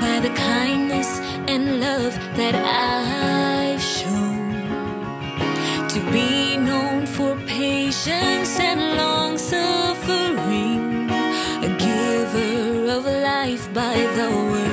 by the kindness and love that I've shown. To be known for patience and long suffering, a giver of life by the words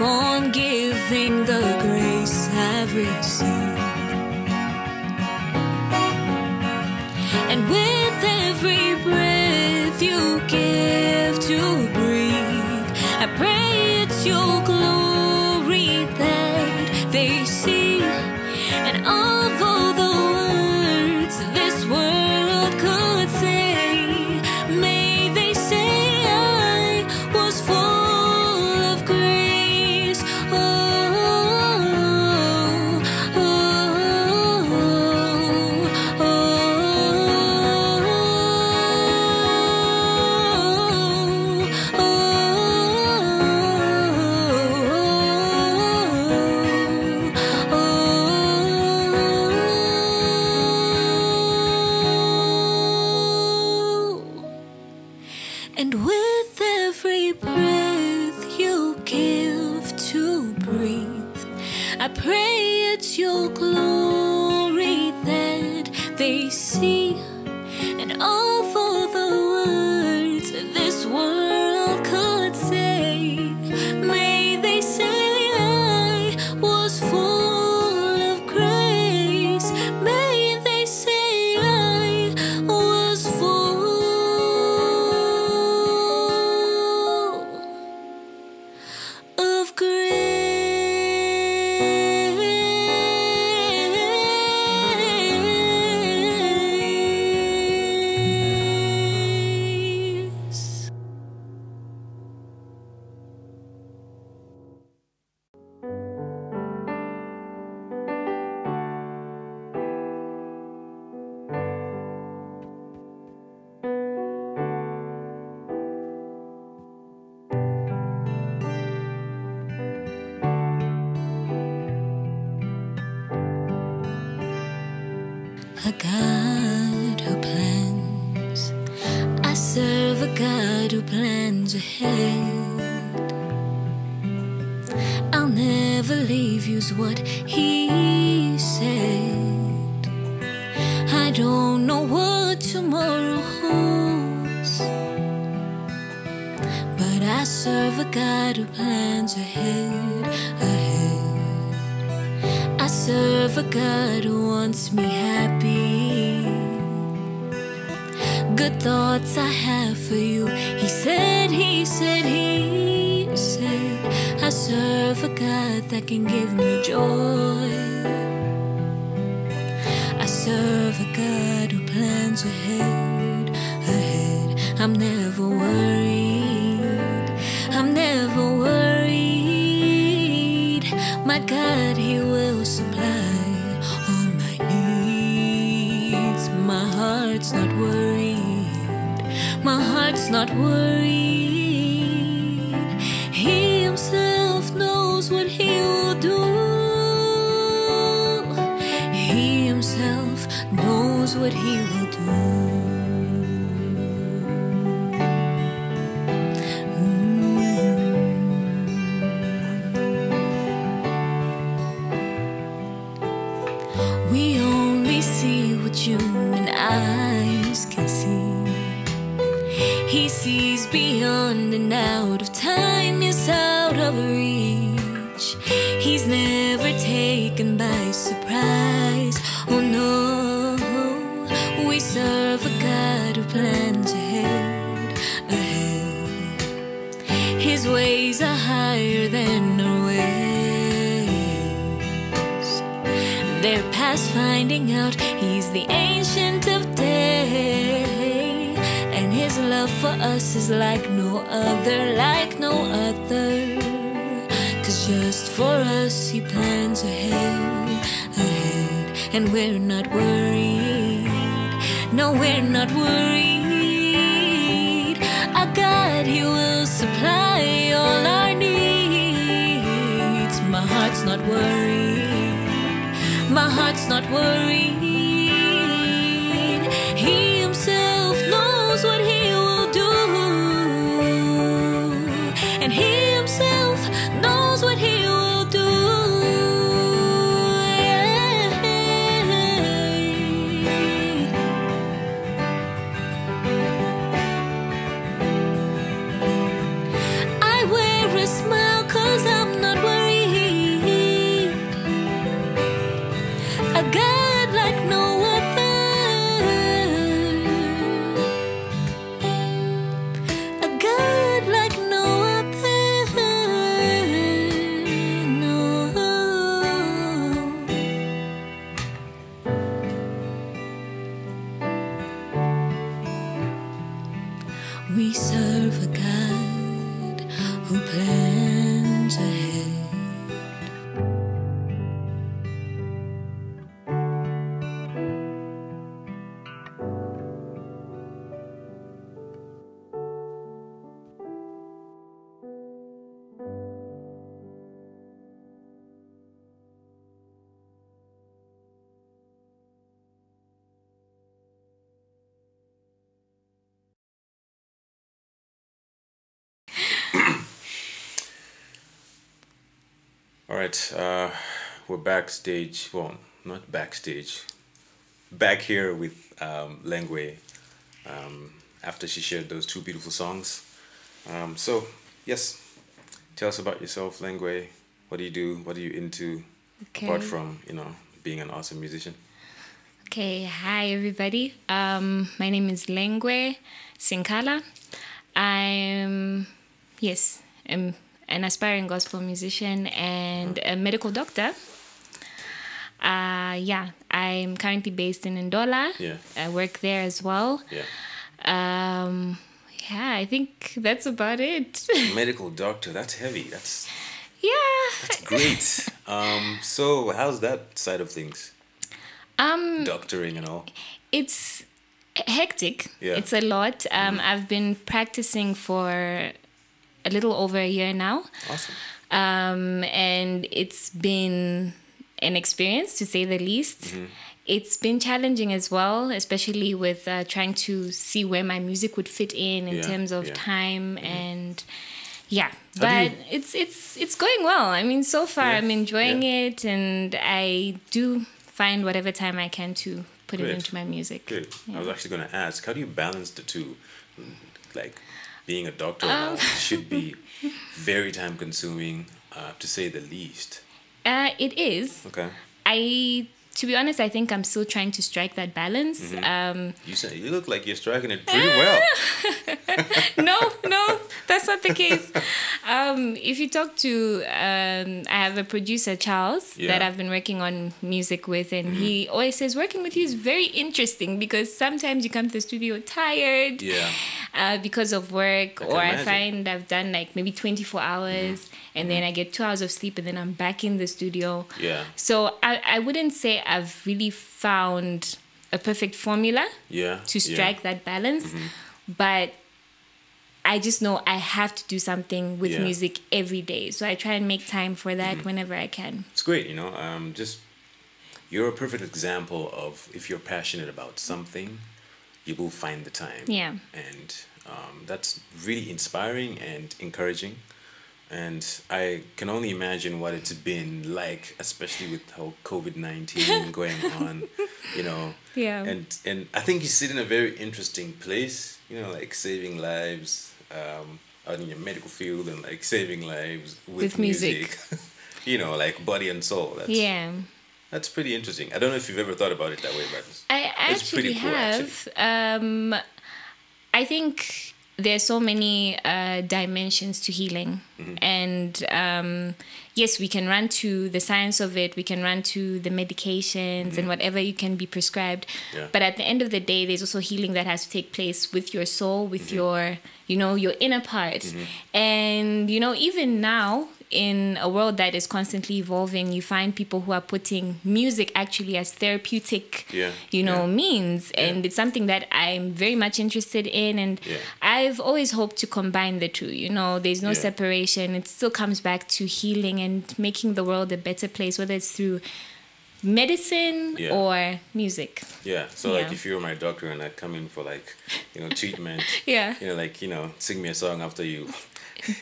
On giving the grace I've received. And with every breath you give to breathe, I pray it's your they see. A God who plans ahead. I'll never leave you's what He said. I don't know what tomorrow holds, but I serve a God who plans ahead, ahead. I serve a God who wants me happy. Good thoughts I have for you. He said, He said, He said, I serve a God that can give me joy. I serve a God who plans ahead, ahead. I'm never worried. I'm never worried. My God, He not worried. He Himself knows what He will do. He Himself knows knows what He will do. And out of time, is out of reach. He's never taken by surprise. Oh no, we serve a God who plans ahead, ahead. His ways are higher than our ways. They're past finding out He's the ancient love for us is like no other, like no other. Cause just for us He plans ahead, ahead. And we're not worried. No, we're not worried. Our God, He will supply all our needs. My heart's not worried. My heart's not worried. We serve a God who plans right, uh, we're backstage. Well, not backstage. Back here with um, Lengwe um, after she shared those two beautiful songs. Um, so, yes, tell us about yourself, Lengwe. What do you do? What are you into? Apart from, you know, being an awesome musician. Okay, hi everybody. Um, my name is Lengwe Sinkala. I'm, yes, I'm an aspiring gospel musician and a medical doctor. Uh, yeah, I'm currently based in Ndola. Yeah. I work there as well. Yeah. Um, yeah, I think that's about it. Medical doctor, that's heavy. That's yeah. That's great. um, so, how's that side of things? Um, Doctoring and all. it's hectic. Yeah. It's a lot. Um, I've been practicing for a little over a year now. Awesome. Um, and it's been an experience to say the least. Mm-hmm. It's been challenging as well, especially with uh, trying to see where my music would fit in in Yeah, terms of yeah. Mm-hmm. time and yeah. But you- it's it's it's going well. I mean, so far Yeah, I'm enjoying it, and I do find whatever time I can to put it into my music. Good. I was actually going to ask, how do you balance the two? Like, being a doctor Um. should be very time consuming, uh, to say the least. Uh, it is. Okay. I, to be honest, I think I'm still trying to strike that balance. Mm-hmm. Um, You say you look like you're striking it pretty well. no, no, that's not the case. Um, if you talk to, um, I have a producer, Charles, Yeah. that I've been working on music with, and he always says working with you is very interesting because sometimes you come to the studio tired Yeah. uh, because of work, I or I find I've done like maybe 24 hours and then I get two hours of sleep and then I'm back in the studio. Yeah. So I, I wouldn't say I've really found a perfect formula Yeah. to yeah. strike that balance, Mm-hmm. but I just know I have to do something with Yeah. music every day. So I try and make time for that Mm-hmm. whenever I can. It's great, you know. Um, just you're a perfect example of if you're passionate about something, you will find the time. Yeah. And um, that's really inspiring and encouraging. And I can only imagine what it's been like, especially with how COVID nineteen going on, you know. Yeah. And and I think you sit in a very interesting place, you know, like saving lives, um, out in your medical field and like saving lives with, With music. you know, like body and soul. That's Yeah. that's pretty interesting. I don't know if you've ever thought about it that way, but I It's pretty actually cool, have. Um, I think there's so many uh, dimensions to healing, Mm-hmm. and um, yes, we can run to the science of it. We can run to the medications and whatever you can be prescribed. Mm-hmm. Yeah. But at the end of the day, there's also healing that has to take place with your soul, with Mm-hmm. your you know your inner part, and you know even now in a world that is constantly evolving, you find people who are putting music actually as therapeutic Yeah, you know, yeah. means. And it's something that I'm very much interested in. And Yeah. I've always hoped to combine the two. You know, there's no Yeah. separation. It still comes back to healing and making the world a better place, whether it's through medicine Yeah. or music. yeah. So like if you were my doctor and I come in for like, you know, treatment, Yeah. you know, like, you know, sing me a song after you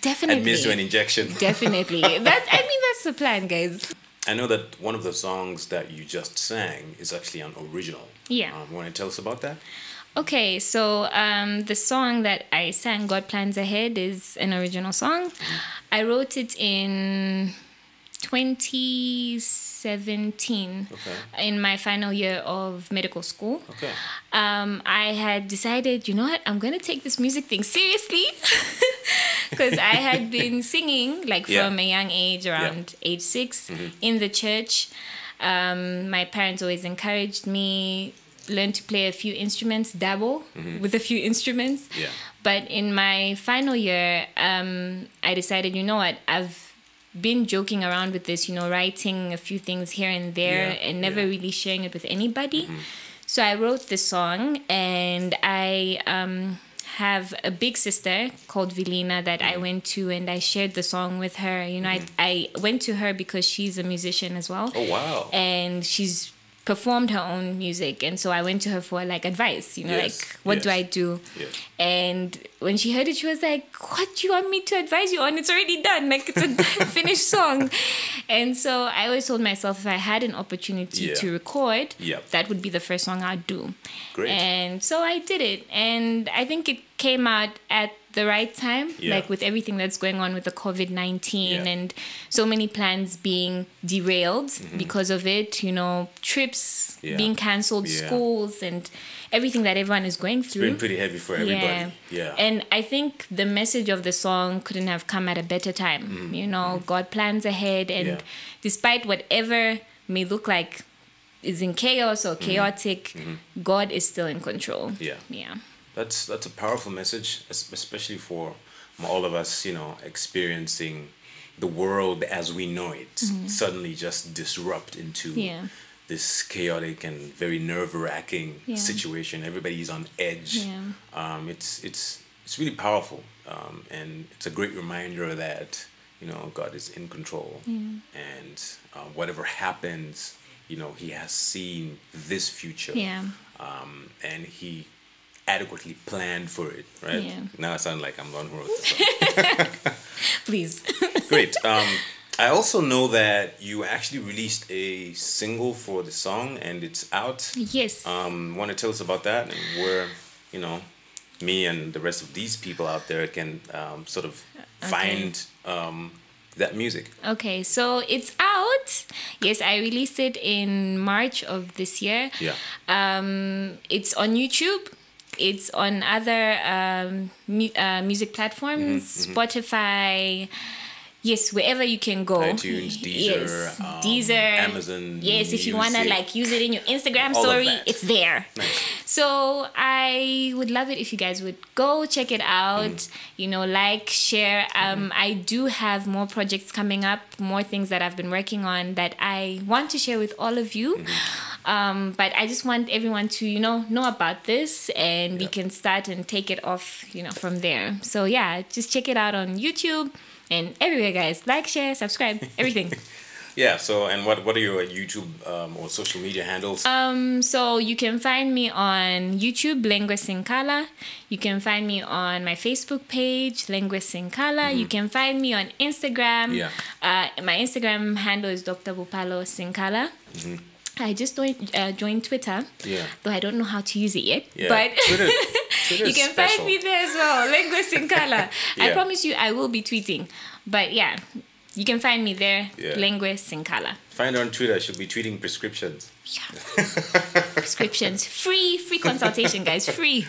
Definitely. administer an injection. Definitely. that I mean that's the plan, guys. I know that one of the songs that you just sang is actually an original. Yeah. Um, want to tell us about that? Okay, so um, the song that I sang, God Plans Ahead, is an original song. I wrote it in 2017 Okay. in my final year of medical school. Okay. Um, I had decided, you know what, I'm going to take this music thing seriously because I had been singing like Yeah. from a young age, around age 6 in the church. Um, my parents always encouraged me learn to play a few instruments, dabble with a few instruments. Yeah. But in my final year, um, I decided, you know what, I've been joking around with this, you know, writing a few things here and there Yeah, and never yeah. really sharing it with anybody. Mm-hmm. So I wrote this song and I um, have a big sister called Vilina that I mm. went to and I shared the song with her. You know, I, mm-hmm. I went to her because she's a musician as well Oh wow. and she's performed her own music and so i went to her for like advice you know Yes, like what do i do Yes. and when she heard it she was like what do you want me to advise you on it's already done like it's a finished song and so i always told myself if i had an opportunity Yeah. to record Yep. that would be the first song i'd do Great. and so i did it and i think it came out at the right time Yeah. like with everything that's going on with the covid-19 Yeah. and so many plans being derailed because of it you know trips Mm-hmm. Yeah. being cancelled schools and everything that everyone is going It's through been pretty heavy for everybody. Yeah. and i think the message of the song couldn't have come at a better time you know god plans ahead and Mm-hmm. Despite whatever may look like is in chaos or chaotic god is still in control Mm-hmm. Yeah. yeah That's that's a powerful message, especially for all of us, you know, experiencing the world as we know it suddenly just disrupt into Mm-hmm. Yeah. this chaotic and very nerve wracking Yeah. situation. Everybody's on edge. Yeah. Um, it's it's it's really powerful, um, and it's a great reminder that you know God is in control, and uh, whatever happens, you know He has seen this future yeah um, and he adequately planned for it, right? Yeah. Now I sound like I'm the one who wrote this. please Great. Um, I also know that you actually released a single for the song, and it's out. yes Um, Want to tell us about that and where, you know, me and the rest of these people out there can um, sort of find um, that music. Okay, so it's out. Yes, I released it in March of this year. Yeah. Um, it's on YouTube. It's on other um, mu- uh, music platforms, Mm-hmm, Spotify. Yes, wherever you can go. iTunes, Deezer, yes, um, Deezer, Amazon Yes, if you wanna like use it in your Instagram All story, it's there. Nice. So I would love it if you guys would go check it out. Mm. You know, like, share. Mm-hmm. Um, I do have more projects coming up, more things that I've been working on that I want to share with all of you. Mm-hmm. Um, but I just want everyone to, you know, know about this, and we can start and take it off, you know, from there. So yeah, just check it out on YouTube and everywhere, guys. Like, share, subscribe, everything. Yeah. So, and what what are your YouTube um, or social media handles? Um, so you can find me on YouTube, Lengwe Sinkala. You can find me on my Facebook page, Lengwe Sinkala. You can find me on Instagram. Mm-hmm. Yeah. Uh, my Instagram handle is Dr. Bupalo Sinkala. I just joined, uh, joined Twitter. Yeah. Though I don't know how to use it yet. Yeah. But Twitter- you can special. find me there as well. Lengwe Sinkala. I Yeah. promise you I will be tweeting. But yeah, you can find me there, Yeah. Lengwe Sinkala. Find her on Twitter. She'll be tweeting prescriptions. Yeah. Prescriptions. Free, free consultation, guys. Free.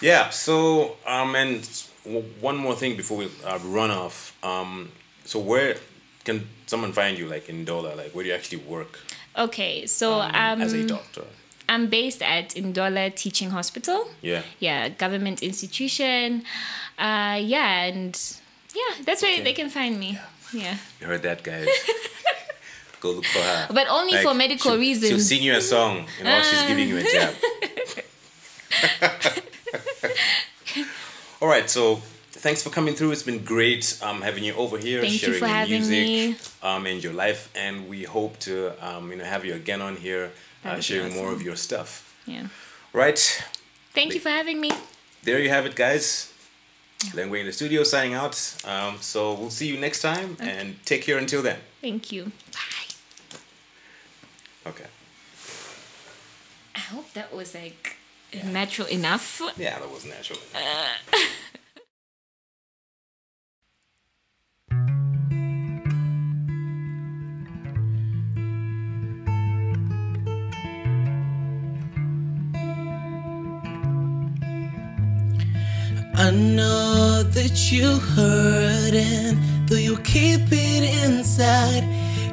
Yeah. So, um, and one more thing before we uh, run off. Um, so where can someone find you, like in Ndola? Like where do you actually work Okay, so um, as a doctor? I'm based at Ndola Teaching Hospital. Yeah. Yeah, government institution. Uh, yeah, and yeah, that's where Okay. they can find me. Yeah. You heard that, guys. Go look for her. But only for medical she'll- She'll reasons. sing you a song, and while she's giving you a jab. All right, so thanks for coming through. It's been great um, having you over here, Thank you sharing for your music. Um, and your life, and we hope to um, you know have you again on here, uh, sharing more of your stuff. Yeah. Right, Thank you for having me. there you have it, guys. Then we're in the studio signing out. Um, so we'll see you next time, and take care until then. Thank you. Bye. Okay. I hope that was like natural enough. Yeah, that was natural. I know that you hurting, though you keep it inside.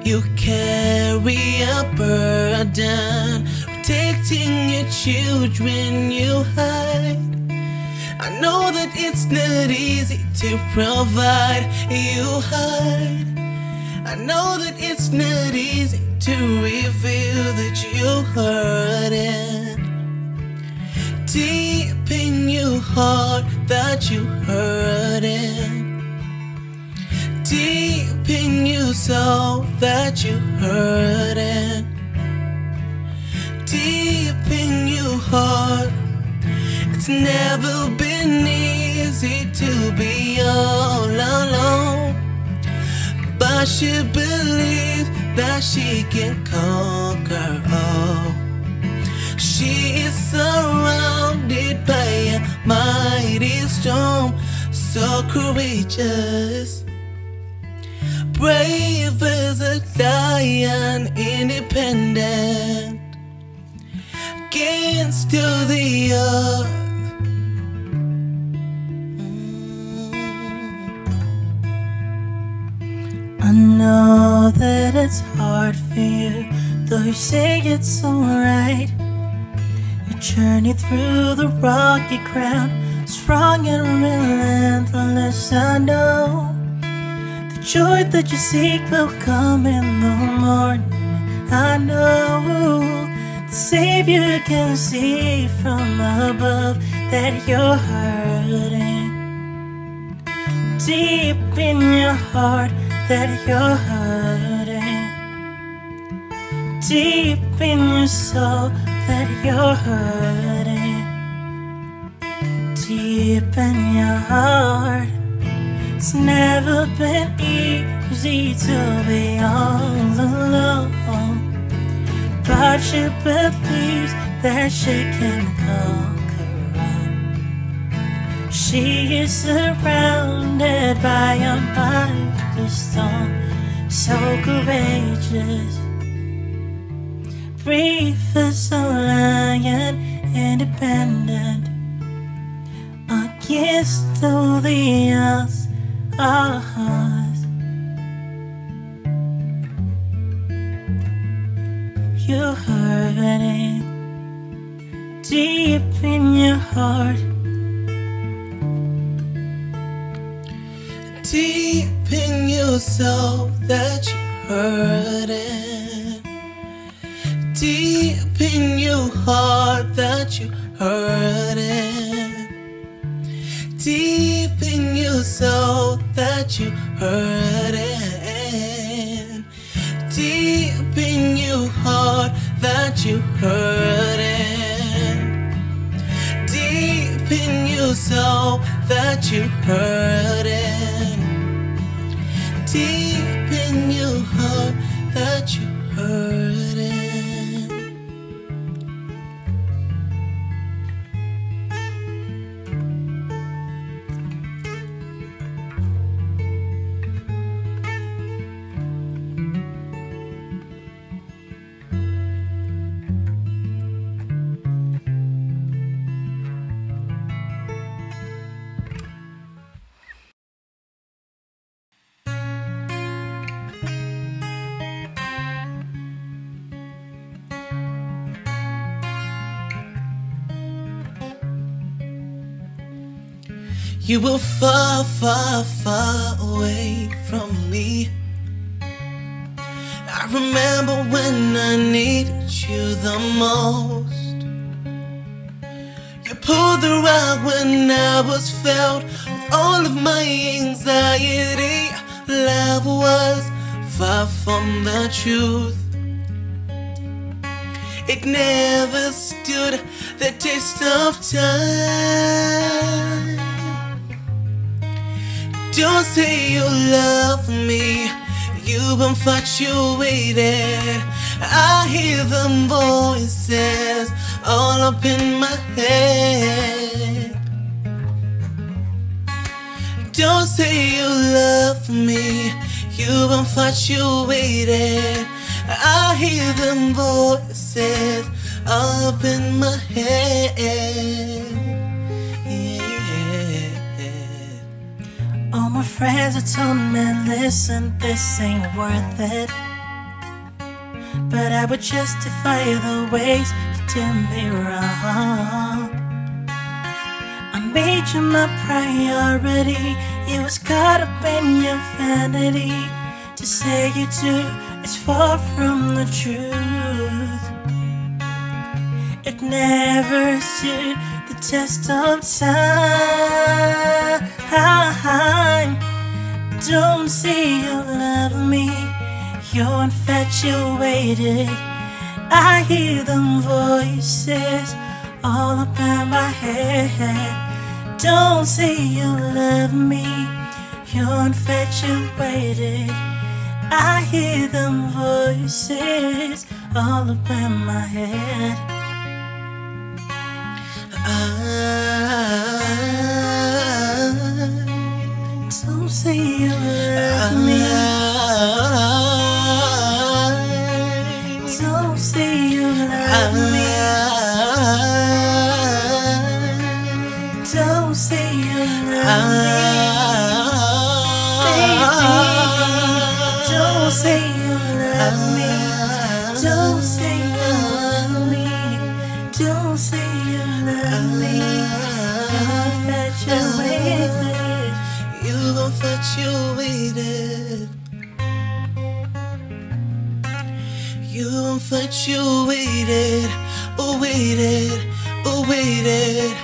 You carry a burden, protecting your children. You hide. I know that it's not easy to provide. You hide. I know that it's not easy to reveal that you hurting deep in your heart that you hurting. Deep in your soul that you hurting. Deep in your heart, it's never been easy to be all alone. But she believes that she can conquer all. She is surrounded by a mighty storm, so courageous. Brave as a lion, independent. against still the earth. Know that it's hard for you, though you say it's alright. Your journey through the rocky ground, strong and relentless. I know the joy that you seek will come in the morning. I know the Savior can see from above that you're hurting deep in your heart that you're hurting. Deep in your soul that you're hurting. Deep in your heart. It's never been easy to be all alone. But she believes that she can conquer all. She is surrounded by a mighty storm, so courageous. Brave as a lion, independent. Against all the odds, odds. You're hurting deep in your heart. deep in your soul that you're hurting. Deep in your heart that you're hurting. Deep in your soul that you're hurting. Deep in your heart that you're hurting. Deep in your soul that you're hurting. Deep You were far, far, far away from me. I remember when I needed you the most. You pulled the rug when I was filled with all of my anxiety. Love was far from the truth. It never stood the test of time. Don't say you love me. You've been infatuated. I hear them voices all up in my head. Don't say you love me. You've been infatuated. I hear them voices all up in my head. All my friends are telling me, listen, this ain't worth it. But I would justify the ways you did me wrong. I made you my priority. You was caught up in your vanity. To say you do is far from the truth. It never stood the test of time. Don't say you love me, you're infatuated. I hear them voices all up in my head. Don't say you love me, you're infatuated. I hear them voices all up in my head. Infatuated. You're infatuated. Oh, waited. Oh, waited.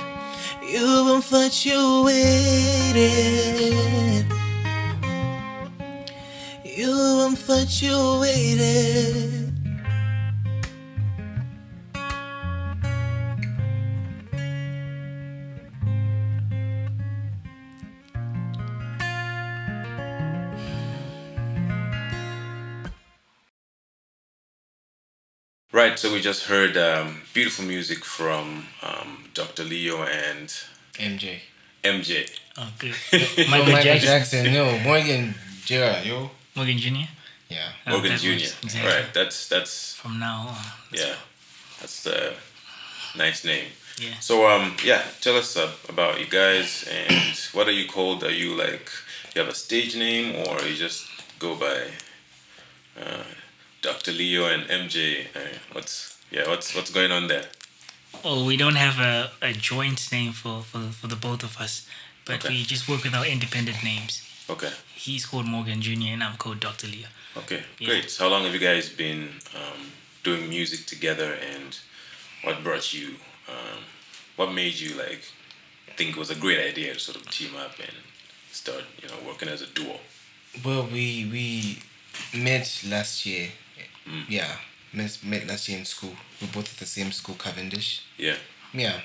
You're infatuated. You're infatuated. Right, so we just heard um, beautiful music from um, Dr. Leo and MJ. MJ. Oh, good. Michael, Michael Michael Jackson. Jackson. No, Morgan Gerard, yo. Morgan Jr. Yeah. Oh, Morgan Jr. exactly. Right, that's that's From now on. yeah, that's a nice name. Yeah. So um yeah, tell us uh, about you guys and what are you called? Are you like you have a stage name or you just go by Dr. Leo and MJ? Uh, what's yeah, what's what's going on there? Oh, we don't have a, a joint name for, for, for the both of us, but Okay. we just work with our independent names. Okay, He's called Morgan Jr. and I'm called Dr. Leo. okay, Yeah. great. So how long have you guys been um, doing music together, and what brought you? Um, what made you like think it was a great idea to sort of team up and start, you know, working as a duo? Well, we we met last year. Yeah, met, met last year in school. We both at the same school, Cavendish. Yeah. Yeah,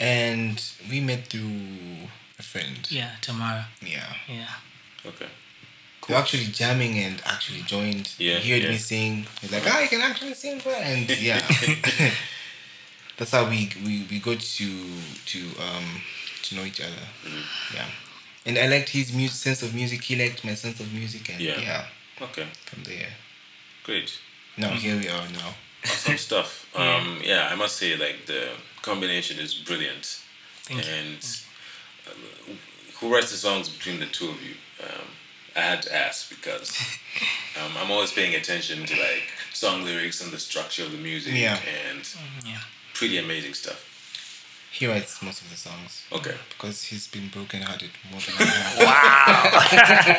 and we met through a friend. Yeah, Tamara. Yeah. Yeah. Okay. We were actually jamming and actually joined. Yeah, He heard yeah. me sing. He's like, ah, I can actually sing, bro. And yeah. That's how we, we, we got to to um to know each other. Mm-hmm. Yeah. And I liked his music sense of music. He liked my sense of music and Yeah. yeah, Okay. from there. Great. Now here we are now. Some stuff. Um, yeah, I must say, like the combination is brilliant. Thank and uh, who writes the songs between the two of you? Um, I had to ask because um, I'm always paying attention to like song lyrics and the structure of the music Yeah. and Yeah. pretty amazing stuff. He writes most of the songs. Okay. Because he's been broken hearted more than I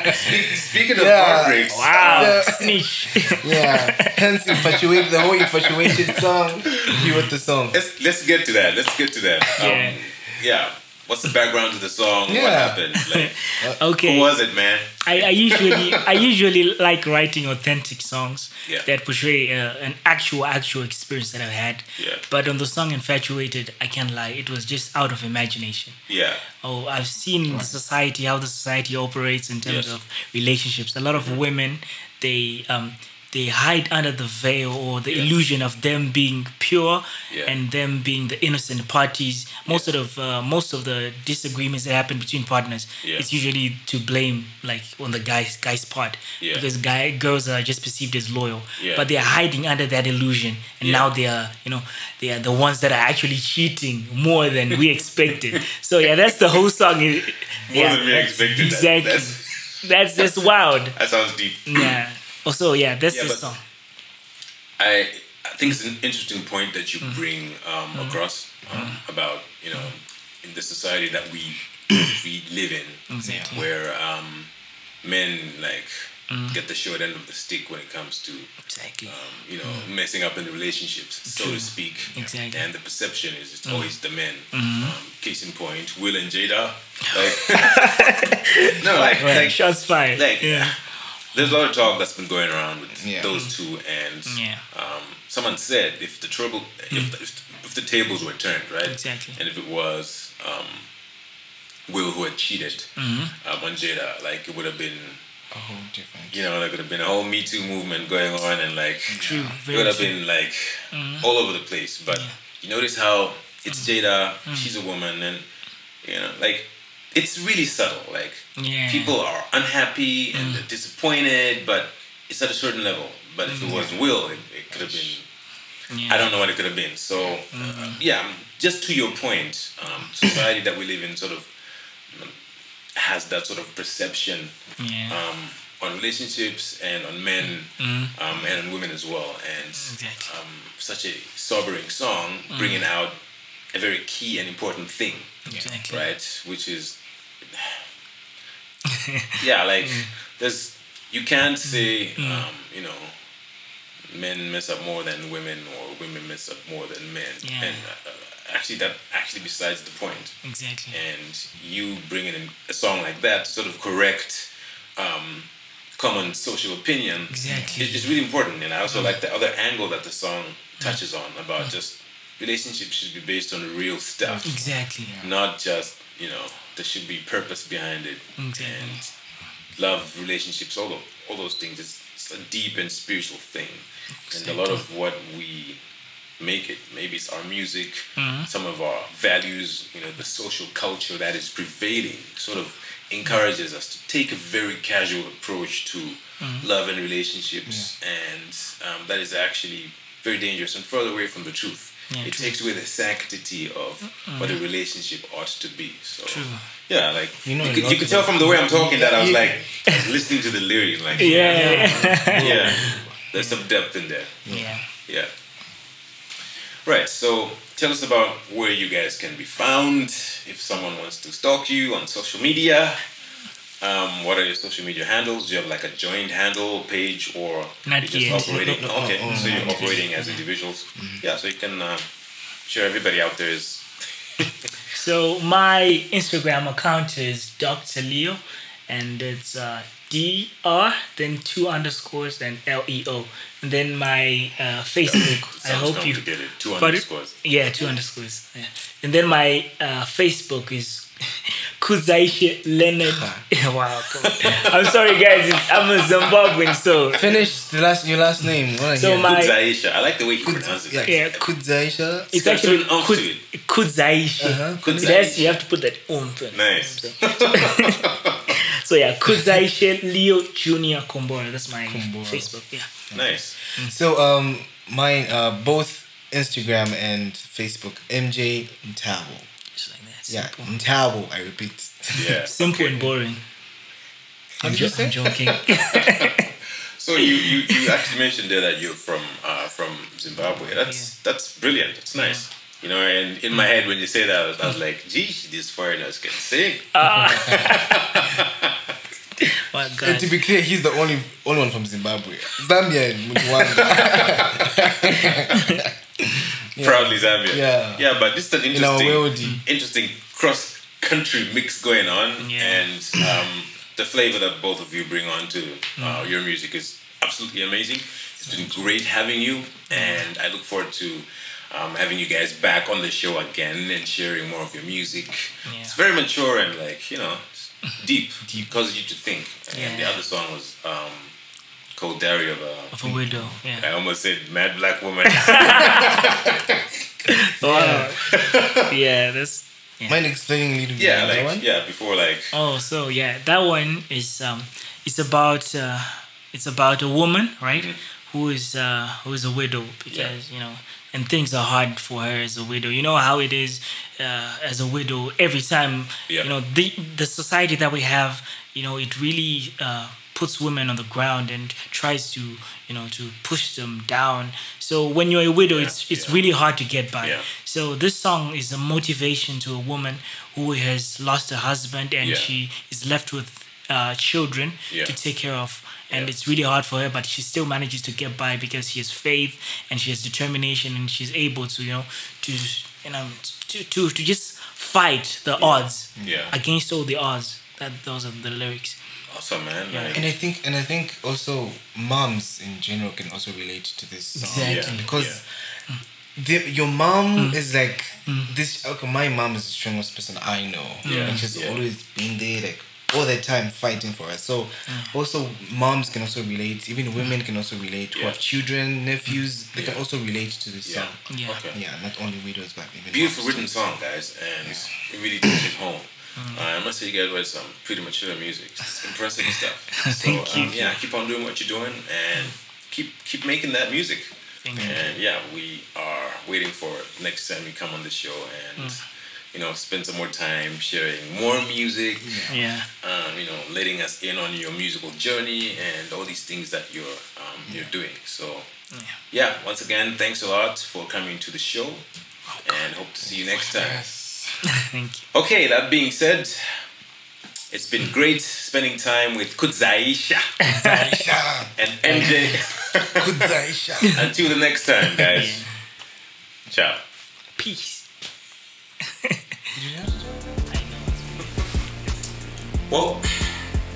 have. Speaking of Yeah. heartbreaks, Wow. Yeah. Snitch. yeah. Hence infatuated the whole infatuation song. He wrote the song. let's let's get to that. Let's get to that. Um, Yeah. yeah. What's the background to the song? What happened? Like, okay. who was it, man? I, I usually I usually like writing authentic songs Yeah. that portray uh, an actual actual experience that I've had. Yeah. But on the song "Infatuated," I can't lie, it was just out of imagination. Yeah. Oh, I've seen the society how the society operates in terms Yes. of relationships. A lot of women they um they hide under the veil or the Yeah. illusion of them being pure Yeah. and them being the innocent parties. Most of uh, most of the disagreements that happen between partners, Yeah. it's usually to blame like on the guy's guy's part Yeah. because guy girls are just perceived as loyal, but they are hiding under that illusion, and now they are you know they are the ones that are actually cheating more than we expected. So yeah, that's the whole song. More yeah, than we expected. That- Exactly. that's- That's that's wild. That sounds deep. Yeah. Also, yeah, this Yeah, but- song. I I think it's an interesting point that Mm-hmm. you bring um, across um, about you know in the society that we we live in, Exactly. where um, men like get the short end of the stick when it comes to Exactly. um, you know messing up in the relationships, so True. to speak. Exactly. Mm-hmm. And the perception is it's always the men. Um, case in point, Will and Jada. Like, no, like, like Shots fired. like yeah. There's a lot of talk that's been going around with Yeah. those two, and Yeah. um, someone said if the trouble, if, the, if, if the tables were turned, right? Exactly. And if it was um, Will who had cheated Mm-hmm. um, on Jada, like it would have been, A whole different. you know, there could have been a whole Me Too movement going on, and like True. it would have been like all over the place. But you notice how it's Jada, Mm. she's a woman, and you know, like it's really subtle. Like Yeah. people are unhappy and they're disappointed, but it's at a certain level. But if it was Will, it, it could have been. Yeah. I don't know what it could have been. So, uh, yeah, um, just to your point, um, society that we live in sort of um, has that sort of perception Yeah. um, on relationships and on men um, and on women as well. And Exactly. um, such a sobering song bringing out a very key and important thing, exactly. right? Which is, yeah, like there's you can't say um, you know men mess up more than women or women mess up more than men, Yeah. and uh, actually that actually besides the point Exactly. and you bringing in a song like that to sort of correct um, common social opinion Exactly. is really important. And I also like the other angle that the song touches on about just relationships should be based on real stuff, Exactly. not just you know there should be purpose behind it Exactly. and love, relationships, all of, all those things. It's, it's a deep and spiritual thing, and a lot of what we make it. Maybe it's our music, some of our values, you know, the social culture that is prevailing sort of encourages us to take a very casual approach to love and relationships, and um, that is actually very dangerous and further away from the truth. Yeah, it true. takes away the sanctity of what a relationship ought to be. So, True. yeah, like You you, know, could, you could tell from the way I'm talking that I was Yeah. like listening to the lyrics, like yeah, Yeah. yeah, there's some depth in there. Yeah. Yeah. Right. So tell us about where you guys can be found. If someone wants to stalk you on social media, um, what are your social media handles? Do you have like a joined handle page, or Not you're just operating? No, no, okay, no, so you're operating as individuals. Yeah. So you can uh, share everybody out there is. So my Instagram account is Dr. Leo, and it's uh, D R, then two underscores, then L E O. And then my uh, Facebook. I Sounds hope you. complicated. Two Pardon? underscores. Yeah, two underscores. Yeah. And then my uh, Facebook is Kuzaisha Leonard. wow. I'm sorry, guys. It's, I'm a Zimbabwean, so Finish the last your last name. What So my- Zaisha. I like the way you pronounce it. yeah, Yeah. Kudzaisha. it's actually certain oomph Kuz. Kuzaisha. Uh-huh. Kuzaisha. Yes, you have to put that oomph in. Nice. So yeah, Kuzaisha Leo Junior Kombora. That's my Kombora. Facebook. Yeah. Nice. So um, mine uh both Instagram and Facebook. MJ Ntabo. Just like that. Yeah, Simple, Ntabo. I repeat. Yeah. Simple and boring. I'm, did you jo- I'm joking. So you, you, you actually mentioned there that you're from uh, from Zimbabwe. That's that's brilliant. That's nice. You know, and in my head when you say that, I was, I was like, "Geez, these foreigners can sing." My And to be clear, he's the only only one from Zimbabwe. Zambia and Mutwanga. Proudly Zambia. Yeah. Yeah, but this is an interesting, worldie. interesting cross country mix going on, Yeah. and um, the flavor that both of you bring onto uh, your music is absolutely amazing. It's been great having you, and I look forward to. Um, having you guys back on the show again and sharing more of your music. Yeah. It's very mature and like you know, it's deep, deep, causes you to think. And the other song was um, called "Diary of a." Of a widow. Yeah. I almost said "Mad Black Woman." Wow. yeah, that's Mind explaining a little bit yeah, about like one? yeah, before like Oh, so yeah, that one is um, it's about uh, it's about a woman, right, who is uh, who is a widow because you know, and things are hard for her as a widow. You know how it is uh, as a widow. Every time, Yeah. you know, the the society that we have, you know, it really uh, puts women on the ground and tries to you know to push them down. So when you're a widow, Yeah, it's it's yeah. really hard to get by. So this song is a motivation to a woman who has lost her husband and she is left with uh, children Yeah. to take care of. And Yeah. it's really hard for her, but she still manages to get by because she has faith and she has determination and she's able to, you know, to you know to to, to just fight the odds Yeah. against all the odds. That those are the lyrics. awesome man. Yeah. Like, And I think and I think also moms in general can also relate to this song. Exactly. Yeah. Because Yeah. the, your mom is like this okay, my mom is the strongest person I know. Yeah. And she's Yeah. always been there like all the time fighting for us. So also moms can also relate, even women can also relate who Yeah. have children, nephews, they can also relate to this yeah. song. Yeah. Okay. Yeah, not only widows but even Beautiful moms. written song, guys, and it really takes it home. Uh, I must say, you guys write some pretty mature music. It's impressive stuff. Thank so, you. Um, yeah, keep on doing what you're doing, and keep keep making that music. Thank you. And yeah, we are waiting for next time you come on the show and Mm. you know spend some more time sharing more music. Yeah. um, you know, letting us in on your musical journey and all these things that you're um, you're doing. So, yeah. once again, thanks a lot for coming to the show, and hope to see you next time. Yes. Thank you. Okay, that being said, it's been great spending time with Kudzaisha Zaisha. and MJ. Good Zaisha. Until the next time, guys. Ciao. Peace. Well,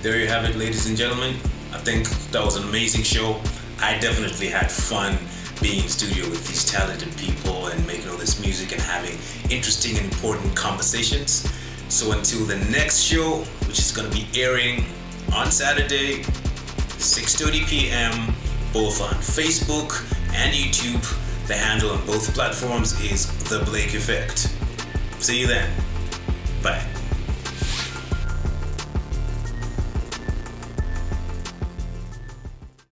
there you have it, ladies and gentlemen. I think that was an amazing show. I definitely had fun being in studio with these talented people and making all this music and having interesting and important conversations. So until the next show, which is going to be airing on Saturday, 6:30 p.m., both on Facebook and YouTube. The handle on both platforms is The Blake Effect. See you then. Bye.